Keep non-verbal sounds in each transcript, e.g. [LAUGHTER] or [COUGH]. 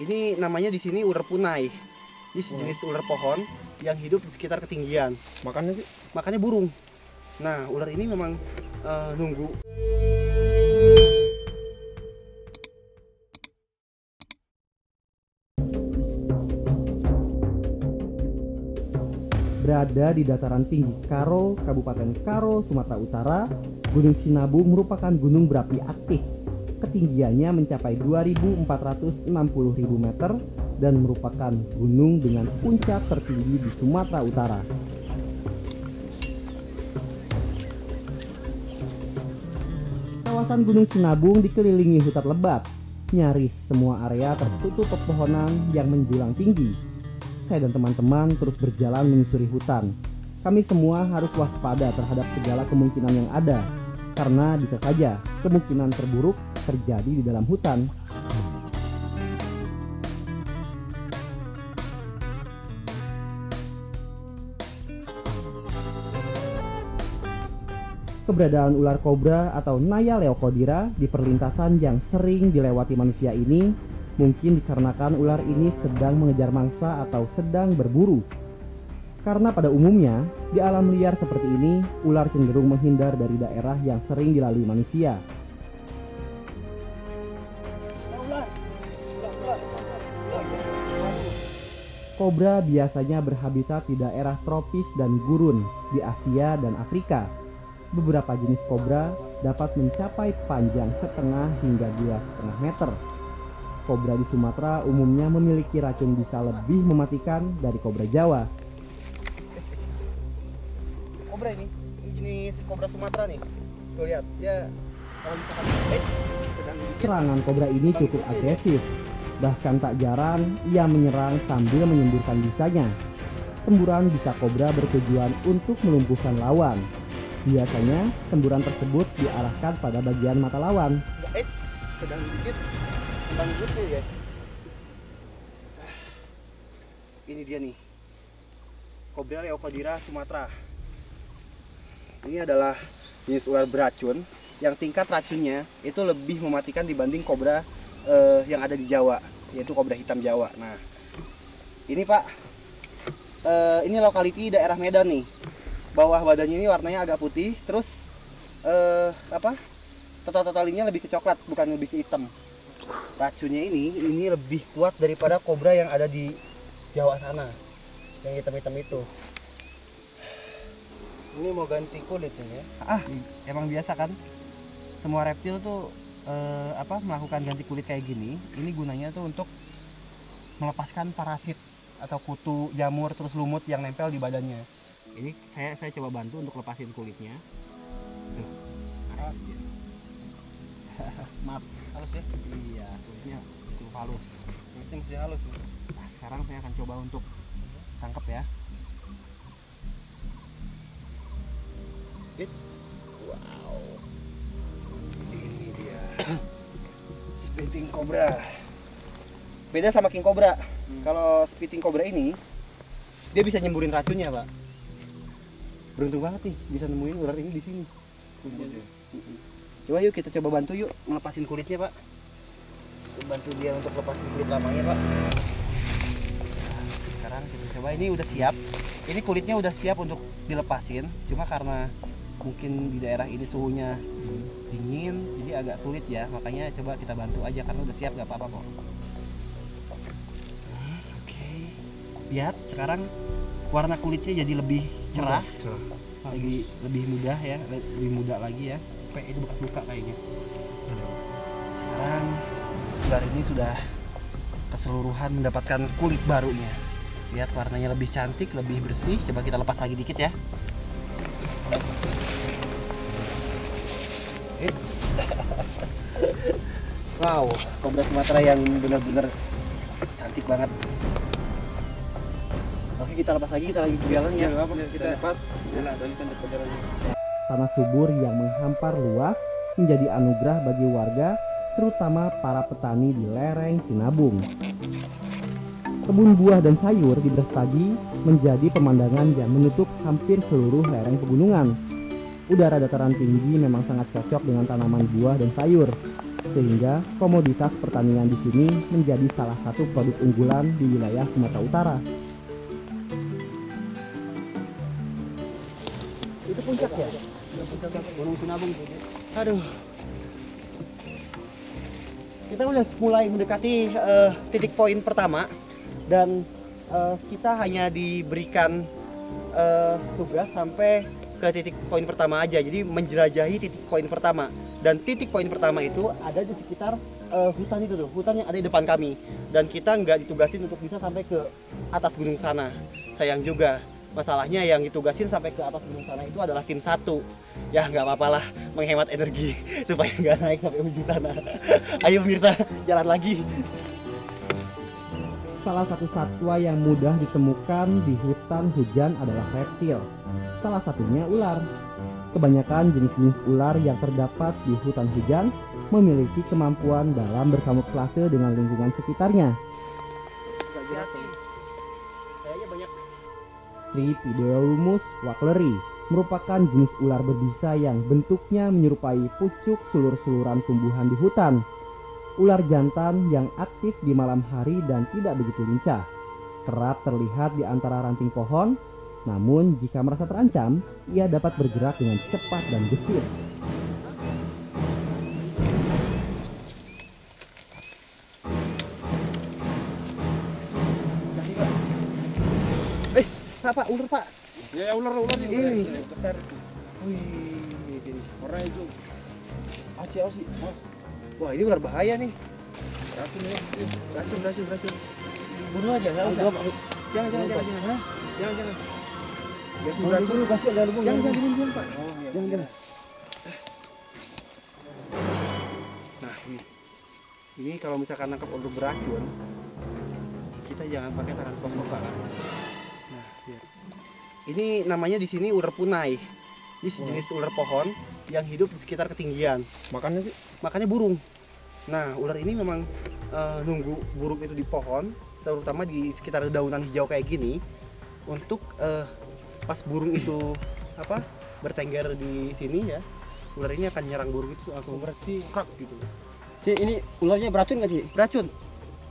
Ini namanya di sini ular punai. Ini sejenis ular pohon yang hidup di sekitar ketinggian. Makannya sih Makanya burung. Nah, ular ini memang eh, nunggu Berada di dataran tinggi Karo, Kabupaten Karo, Sumatera Utara, Gunung Sinabung merupakan gunung berapi aktif. Ketinggiannya mencapai 2.460.000 meter dan merupakan gunung dengan puncak tertinggi di Sumatera Utara. Kawasan Gunung Sinabung dikelilingi hutan lebat. Nyaris semua area tertutup pepohonan yang menjulang tinggi saya dan teman-teman terus berjalan menyusuri hutan. Kami semua harus waspada terhadap segala kemungkinan yang ada, karena bisa saja kemungkinan terburuk terjadi di dalam hutan. Keberadaan ular kobra atau Naya leokodira di perlintasan yang sering dilewati manusia ini mungkin dikarenakan ular ini sedang mengejar mangsa atau sedang berburu. Karena pada umumnya, di alam liar seperti ini, ular cenderung menghindar dari daerah yang sering dilalui manusia. Kobra biasanya berhabitat di daerah tropis dan gurun di Asia dan Afrika. Beberapa jenis kobra dapat mencapai panjang setengah hingga dua setengah meter. Kobra di Sumatera umumnya memiliki racun bisa lebih mematikan dari kobra Jawa. kobra ini. Ini jenis kobra Sumatera nih. Tuh lihat, ya kalau misalkan eh, sedang Serangan kobra ini cukup agresif. Bahkan tak jarang ia menyerang sambil menyemburkan bisanya. Semburan bisa kobra bertujuan untuk melumpuhkan lawan. Biasanya semburan tersebut diarahkan pada bagian mata lawan. ya. Ini dia nih. Kobra Leokodira Sumatera. Ini adalah jenis ular beracun yang tingkat racunnya itu lebih mematikan dibanding kobra eh, yang ada di Jawa, yaitu kobra hitam Jawa. Nah, ini Pak, eh, ini lokality daerah Medan nih. Bawah badannya ini warnanya agak putih, terus eh, apa? Total-totalinya lebih ke coklat, bukan lebih ke hitam. Racunnya ini ini lebih kuat daripada kobra yang ada di Jawa sana, yang hitam-hitam itu. Ini mau ganti kulit ini ya? Ah, emang biasa kan? Semua reptil tuh eh, apa melakukan ganti kulit kayak gini. Ini gunanya tuh untuk melepaskan parasit atau kutu, jamur, terus lumut yang nempel di badannya. Ini saya saya coba bantu untuk lepasin kulitnya. Tuh. [LAUGHS] Maaf, halus ya? Iya, kulitnya cukup halus. Penting sih halus. Nah, sekarang saya akan coba untuk tangkap ya. Spitting cobra. Beda sama king cobra. Kalau spitting cobra ini dia bisa nyemburin racunnya, Pak. Beruntung banget nih bisa nemuin ular ini di sini. Mm-mm. Coba yuk kita coba bantu yuk ngelepasin kulitnya, Pak. Bantu dia untuk lepasin kulit lamanya, Pak. Nah, sekarang kita coba ini udah siap. Ini kulitnya udah siap untuk dilepasin, cuma karena mungkin di daerah ini suhunya dingin jadi agak sulit ya. Makanya coba kita bantu aja karena udah siap gak apa-apa kok. Oke. Lihat sekarang warna kulitnya jadi lebih cerah. Lagi lebih mudah ya lebih muda lagi ya. Sampai itu bekas luka kayaknya. Sekarang ular ini sudah keseluruhan mendapatkan kulit barunya. Lihat warnanya lebih cantik lebih bersih. Coba kita lepas lagi dikit ya wow, kobra Sumatera yang benar-benar cantik banget. Oke, kita lepas lagi, kita lagi jalan ya. Kita lepas. Tanah subur yang menghampar luas menjadi anugerah bagi warga, terutama para petani di lereng Sinabung. Kebun buah dan sayur di Brastagi menjadi pemandangan yang menutup hampir seluruh lereng pegunungan. Udara dataran tinggi memang sangat cocok dengan tanaman buah dan sayur. Sehingga komoditas pertanian di sini menjadi salah satu produk unggulan di wilayah Sumatera Utara. Itu puncak ya? Gunung Sinabung. Aduh. Kita udah mulai mendekati eh, titik poin pertama dan eh, kita hanya diberikan eh, tugas sampai ke titik poin pertama aja. Jadi menjelajahi titik poin pertama. Dan titik poin pertama itu ada di sekitar eh, hutan itu tuh, hutan yang ada di depan kami. Dan kita nggak ditugasin untuk bisa sampai ke atas gunung sana. Sayang juga. Masalahnya yang ditugasin sampai ke atas gunung sana itu adalah tim satu ya nggak apa-apa lah menghemat energi [LAUGHS] supaya nggak naik sampai ujung sana [LAUGHS] ayo pemirsa jalan lagi Salah satu satwa yang mudah ditemukan di hutan hujan adalah reptil. Salah satunya ular. Kebanyakan jenis-jenis ular yang terdapat di hutan hujan memiliki kemampuan dalam berkamuflase dengan lingkungan sekitarnya. Tripideolumus wakleri merupakan jenis ular berbisa yang bentuknya menyerupai pucuk sulur-suluran tumbuhan di hutan. Ular jantan yang aktif di malam hari dan tidak begitu lincah. Kerap terlihat di antara ranting pohon, namun jika merasa terancam, ia dapat bergerak dengan cepat dan gesit. eh apa ular pak Ya, ya ular ular Ini. besar. wih Warna hijau. aci aci mas wah ini ular bahaya nih. Racun ya. racun racun racun. Bunuh aja nggak usah. Jangan jangan jangan jangan. Jangan jangan. Jangan kasih ada lubang jangan jangan jangan jangan pak. Jangan jangan. Nah ini. Ini kalau misalkan nangkap ular beracun kita jangan pakai tangan kosong pak. Nah lihat ini namanya di sini ular punai. Ini sejenis ular pohon yang hidup di sekitar ketinggian. Makannya sih. Makanya burung. Nah, ular ini memang eh, nunggu burung itu di pohon, terutama di sekitar daunan hijau kayak gini, untuk eh, pas burung itu apa bertengger di sini ya, ular ini akan nyerang burung itu langsung berarti krak gitu. Ci, ini ularnya beracun nggak Ci? Beracun.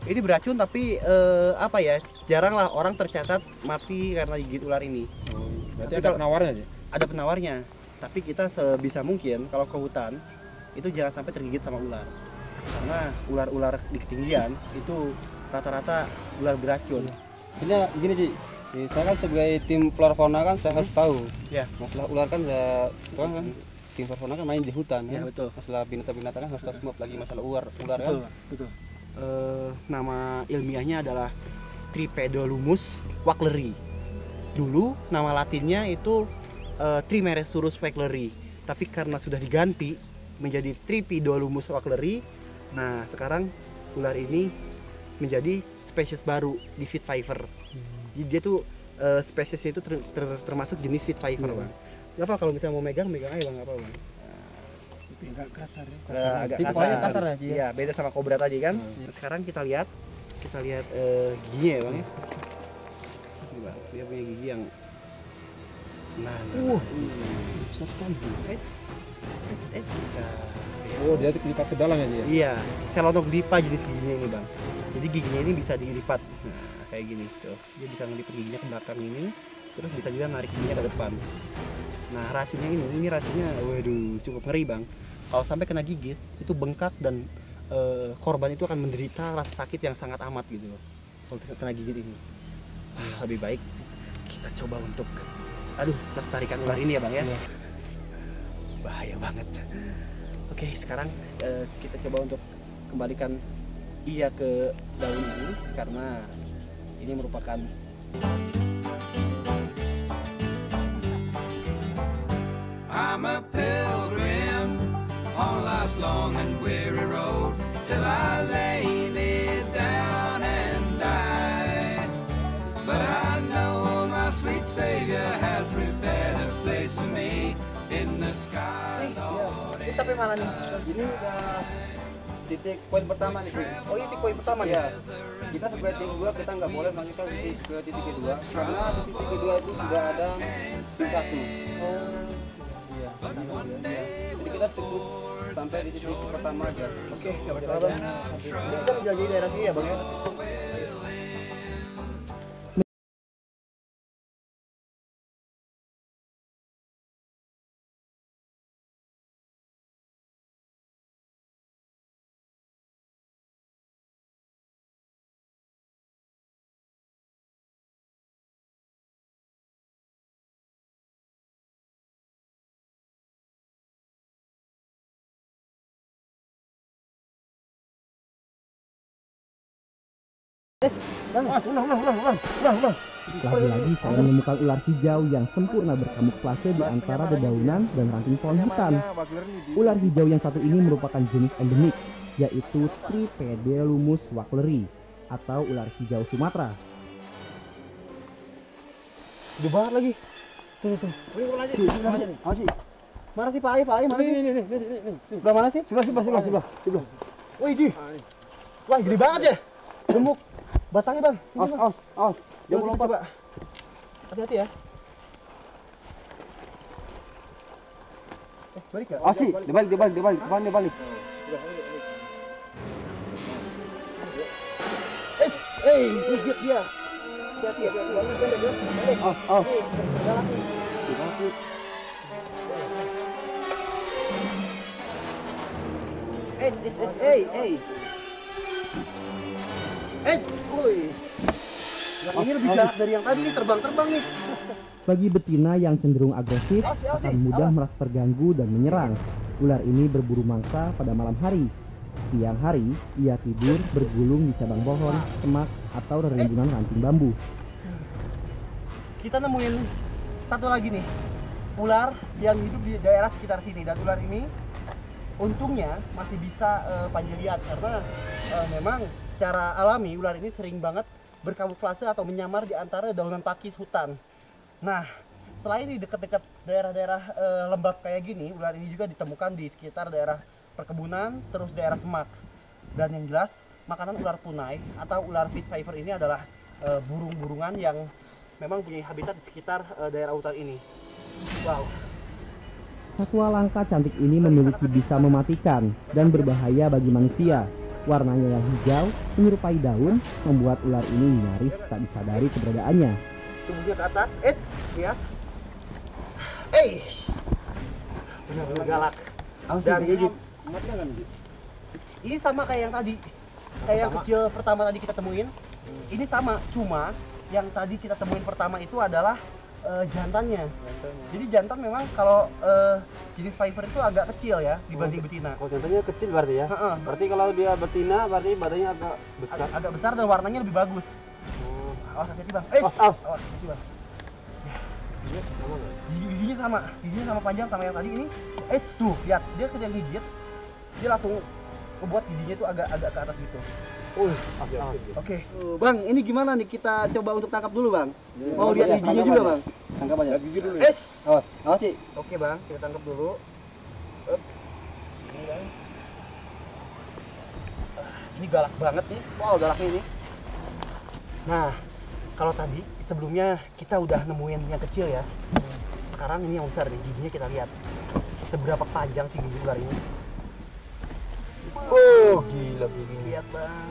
Ini beracun tapi eh, apa ya? Jarang lah orang tercatat mati karena gigit ular ini. Oh, berarti Tapi ada kalau- penawarnya sih. Ada penawarnya. Tapi kita sebisa mungkin kalau ke hutan itu jangan sampai tergigit sama ular. Karena ular-ular di ketinggian itu rata-rata ular beracun. Ini gini Ci. Ini saya kan sebagai tim flora fauna kan saya harus tahu. Ya. Masalah ular kan ya itu kan, kan tim flora fauna kan main di hutan Ya kan. betul. Masalah binatang-binatang kan harus tahu semua lagi masalah ular ular kan. Betul, betul. Eh, nama ilmiahnya adalah Tripedolumus wakleri. Dulu nama latinnya itu eh, Trimeresurus wakleri, tapi karena sudah diganti menjadi Tripidolumus wakleri, nah sekarang ular ini menjadi spesies baru di Fit Fiver. Jadi dia tuh eh, spesiesnya itu ter- ter- termasuk jenis Fit Fiver, Iya. bang. Gak apa kalau misalnya mau megang, megang aja bang, nggak apa bang. Agak kasar ya. Eh, agak Tapi kasar. kasar ya, Ci, ya? Iya, beda sama kobra tadi kan. Hmm. Nah, sekarang kita lihat, kita lihat eh, giginya ya bang ya. Ini bang, dia punya gigi yang nah, nah, Uh, nah. Eits. Nah, Oh, dia dilipat ke dalam ya Ci ya? Iya, Selonoglypha jenis giginya ini bang. Jadi giginya ini bisa dilipat. Nah, kayak gini tuh. Dia bisa ngelipat giginya ke belakang ini, terus bisa juga narik giginya ke depan. Nah, racunnya ini, ini racunnya, waduh, cukup ngeri bang. Kalau sampai kena gigit, itu bengkak dan eh, korban itu akan menderita rasa sakit yang sangat amat gitu. Kalau kena gigit ini, Ah, lebih baik kita coba untuk, aduh, lestarikan ular ini ya bang ya. Iya. Bahaya banget. Oke, sekarang eh, kita coba untuk kembalikan ia ke daun ini karena ini merupakan I'm a pilgrim on life's long and weary road till I lay sky, Lord. ini sampai mana nih? Ini udah titik poin pertama nih, Ci. Oh ini titik poin pertama Iya. ya? Kita sebagai tim dua kita nggak boleh titik ke titik kedua karena di titik kedua itu sudah ada satu. Oh, Iya. Iya. Jadi kita cukup sampai di titik pertama aja. Oke, nggak. Nanti kita menjelajahi daerah sini ya bang ya. Mas, ulang, ulang, ulang, ulang, ulang, ulang. Lagi-lagi saya menemukan ular hijau yang sempurna berkamuflase di antara dedaunan dan ranting pohon hutan. Ular hijau yang satu ini merupakan jenis endemik, yaitu Tripedelumus wakleri atau ular hijau Sumatera. Gede banget lagi. Tuh, tuh. Ini ulang aja. Ulang aja nih. Aji. Mana sih Pak Ai? Pak Ai mana sih? Ini, ini, ini, ini. Sebelah mana sih? Sebelah, sebelah, sebelah, sebelah. sebelah. Wih, di. Wah, gede banget ya. Gemuk. Batangnya, Bang. Ini, Aus, Bang. aus, aus. Dia mau lompat, Pak. Hati-hati ya. Eh, balik ya? Aus sih, dibalik, dibalik, dibalik, depan dibalik. Eh, eh, gigit dia. Hati-hati ya. Balik, Aus, aus. Galak nih. Eh, eh, eh, eh, eh. Eh, woi. Lebih galak dari yang tadi nih, terbang-terbang nih. Bagi betina yang cenderung agresif, akan mudah merasa terganggu dan menyerang. Ular ini berburu mangsa pada malam hari. Siang hari, ia tidur bergulung di cabang pohon, semak, atau rerembunan ranting bambu. Kita nemuin satu lagi nih. Ular yang hidup di daerah sekitar sini dan ular ini untungnya masih bisa Panji lihat karena eh, memang secara alami ular ini sering banget berkamuflase atau menyamar di antara daunan pakis hutan. Nah, selain di dekat-dekat daerah-daerah eh, lembab kayak gini, ular ini juga ditemukan di sekitar daerah perkebunan, terus daerah semak. Dan yang jelas, makanan ular punai atau ular pit viper ini adalah eh, burung-burungan yang memang punya habitat di sekitar eh, daerah hutan ini. Wow. Satwa langka cantik ini memiliki bisa mematikan dan berbahaya bagi manusia. Warnanya yang hijau menyerupai daun membuat ular ini nyaris tak disadari keberadaannya. tubuhnya ke atas, eh, lihat. Eh, benar-benar galak. Dan gigit? ini sama kayak yang tadi, kayak yang kecil pertama tadi kita temuin. Ini sama, cuma yang tadi kita temuin pertama itu adalah eh, jantannya. Jadi jantan memang kalau eh, jenis viper itu agak kecil ya dibanding betina. Oh, contohnya kecil berarti ya? Heeh. Berarti kalau dia betina, berarti badannya agak besar. Ag- agak besar dan warnanya lebih bagus. Oh. Awas hati-hati bang. Eh, Awas, awas. awas hati bang. Sama nggak? Gigi giginya sama, giginya sama panjang sama yang tadi ini. Eh tuh, lihat dia ketika gigit, dia langsung membuat giginya itu agak agak ke atas gitu. Uh. Oke, bang, ini gimana nih kita coba untuk tangkap dulu bang? Mau lihat giginya juga bang? Tangkap aja. Gigi dulu Eh, Awas, awas sih. oke bang, kita tangkap dulu. Up. Ini bang. Ah, Ini galak banget nih, wow galaknya ini. Nah, kalau tadi sebelumnya kita udah nemuin yang kecil ya. Sekarang ini yang besar nih, giginya kita lihat. Seberapa panjang sih gigi ular ini? Oh, gila giginya. Lihat bang.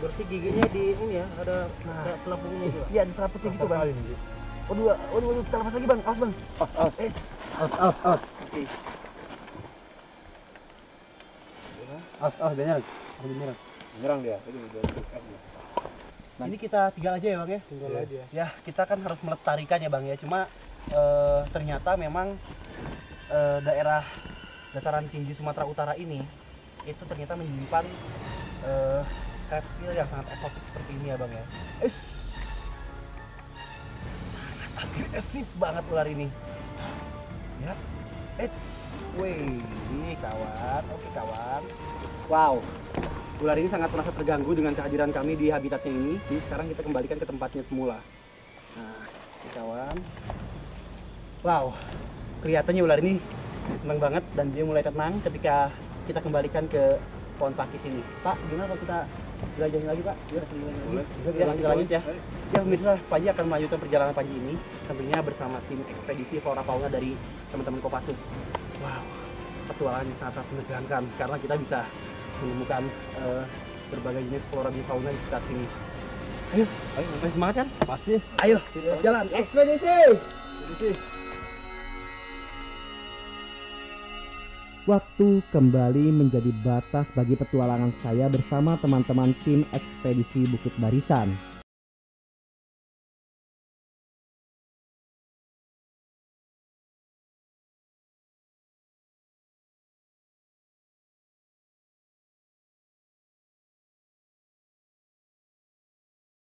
Berarti giginya di ini ya, ada Nah, kayak selapungnya juga. Iya, di selaputnya gitu bang. Kali nih. Waduh, waduh, waduh, kita lepas lagi bang, awas bang. Aus, aus. Es. Aus, aus, aus. Oke. Aus, aus, dia nyerang. Dia nyerang. Nyerang dia. Itu dia. Nah, ini kita tinggal aja ya bang ya. Tinggal aja. Ya, kita kan harus melestarikan ya bang ya. Cuma eh, ternyata memang eh, daerah dataran tinggi Sumatera Utara ini itu ternyata menyimpan eh, reptil yang sangat eksotik seperti ini ya bang ya. Es. Sangat agresif banget ular ini. Ya. It's Wih, ini kawan. Oke kawan. Wow. Ular ini sangat merasa terganggu dengan kehadiran kami di habitatnya ini. Jadi sekarang kita kembalikan ke tempatnya semula. Nah, ini kawan. Wow, kelihatannya ular ini senang banget dan dia mulai tenang ketika kita kembalikan ke pohon pakis ini. Pak, gimana kalau kita jelajahin lagi Pak? Yuk. Boleh. Ya, kita lanjut ya. Ya pemirsa, Panji akan melanjutkan perjalanan Panji ini tentunya bersama tim ekspedisi Flora Fauna dari teman-teman Kopassus. Wow, petualangan yang sangat menegangkan karena kita bisa menemukan eh, berbagai jenis flora dan fauna di sekitar sini. Ayo, ayo, masih semangat kan? Pasti. Ayo, jalan ekspedisi. Waktu kembali menjadi batas bagi petualangan saya bersama teman-teman tim ekspedisi Bukit Barisan.